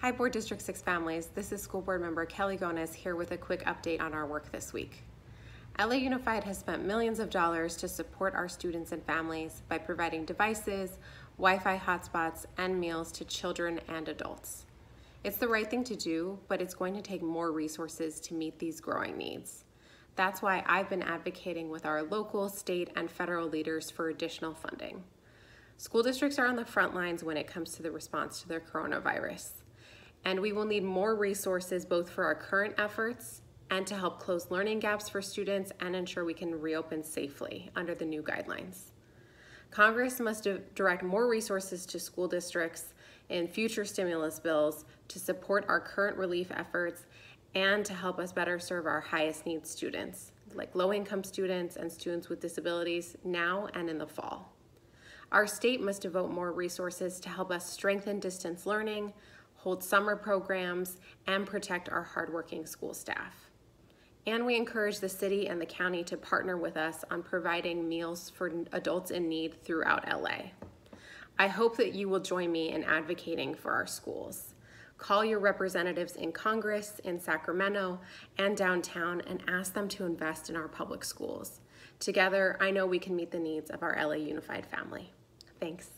Hi Board District 6 families, this is School Board Member Kelly Gonez here with a quick update on our work this week. LA Unified has spent millions of dollars to support our students and families by providing devices, Wi-Fi hotspots, and meals to children and adults. It's the right thing to do, but it's going to take more resources to meet these growing needs. That's why I've been advocating with our local, state, and federal leaders for additional funding. School districts are on the front lines when it comes to the response to the coronavirus, and we will need more resources both for our current efforts and to help close learning gaps for students and ensure we can reopen safely under the new guidelines. Congress must direct more resources to school districts in future stimulus bills to support our current relief efforts and to help us better serve our highest needs students, like low income students and students with disabilities now and in the fall. Our state must devote more resources to help us strengthen distance learning, hold summer programs, and protect our hardworking school staff. And we encourage the city and the county to partner with us on providing meals for adults in need throughout LA. I hope that you will join me in advocating for our schools. Call your representatives in Congress, in Sacramento, and downtown and ask them to invest in our public schools. Together, I know we can meet the needs of our LA Unified family. Thanks.